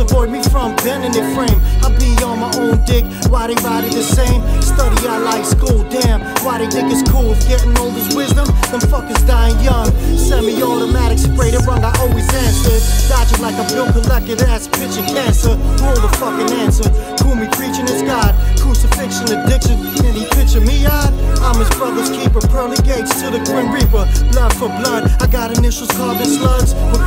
avoid me from bending their frame. I be on my own dick, why they ride it the same? Study I like school, damn, why they think it's cool? If Getting old is wisdom, them fuckers dying young. Semi-automatic spray the wrong, I always answer. Dodging like a bill collector that's pitching cancer. Roll the fucking answer. Cool me preaching it's God. Crucifixion addiction, and he picture me odd. I'm his brother's keeper, pearly gates to the grim reaper. Blood for blood, I got initials carved in slugs. Being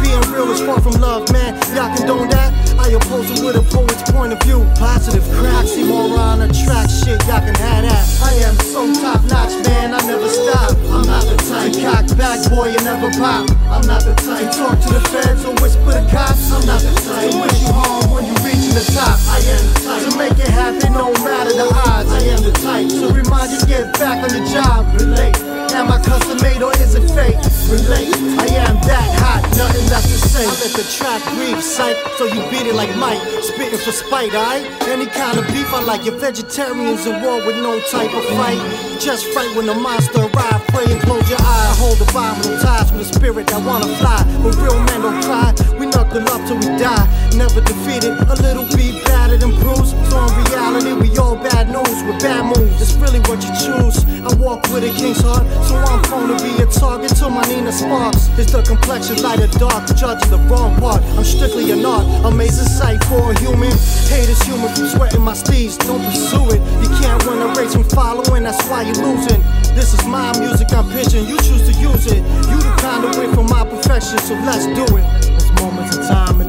real is far from love, man. Y'all condone that? I oppose it with a poet's point of view. Positive crack, see more on shit, y'all can have that. I am so top notch, man, I never stop. I'm not the type, cock back boy, you never pop. I'm not the type, talk to the feds or whisper the cops. I'm not the type, to wish you harm when you reaching the top. I am the type, to make it happen no matter the odds. I am the type, to remind you get back on your job. Relate, am I custom made or is it fake? Relate, I am that hot, nothing to say. I let the track breathe, sight, so you beat it like Mike. Spitting for spite, alright? Any kind of beef I like. Your vegetarians at war with no type of fight. Just fight when the monster arrive. Pray and close your eye. Hold the Bible ties with a spirit that wanna fly. But real men don't cry. We knuckle up till we die. Never defeated. A little beat battered and bruised. So in reality, we all bad news with bad moves. It's really what you choose. I walk with a king's heart, so I'm prone to be a target till my Nina sparks. It's the complexion light or dark, judging the wrong part. I'm strictly an art, amazing sight for a human. Hate is human sweating my steeds, don't pursue it. You can't win a race from following, that's why you're losing. This is my music I'm pitching, you choose to use it. You the kind of win from my perfection, so let's do it.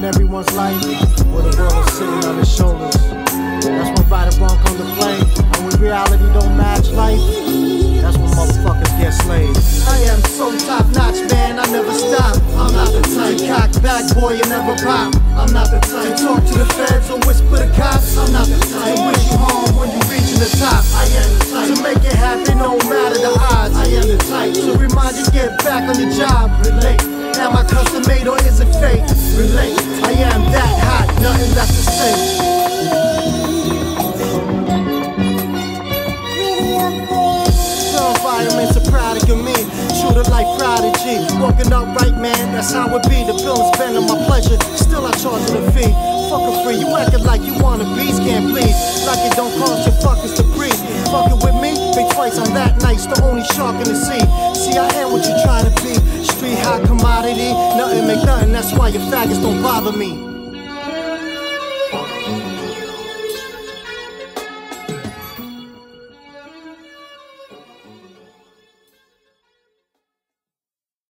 In everyone's life where the world is sitting on his shoulders. That's when right and wrong come to play. And when reality don't match life, that's when motherfuckers get slayed. I am so top notch, man, I never stop. I'm not the type, cock back boy, you never pop. I'm not the type, talk to the feds or whisper the cops. I'm not the type, to wish you harm when you reaching the top. I am the type, to make it happen no matter the odds. I am the type, to remind you get back on your job. Relate, custom made or is it fake? Relate, I am that hot, nothing left to say. The environment's are proud of me. Shooter like prodigy. Walking up right, man, that's how it be. The bill's been on my pleasure. Still, I charge a fee. Fucking free, you acting like you wanna bees can't bleed. Like it don't cost your fuckers to breathe. Fucking with me, think twice on that night's the only shark in the sea. See, I am what you try be. Hot commodity. Nothing make nothing, that's why your faggots don't bother me.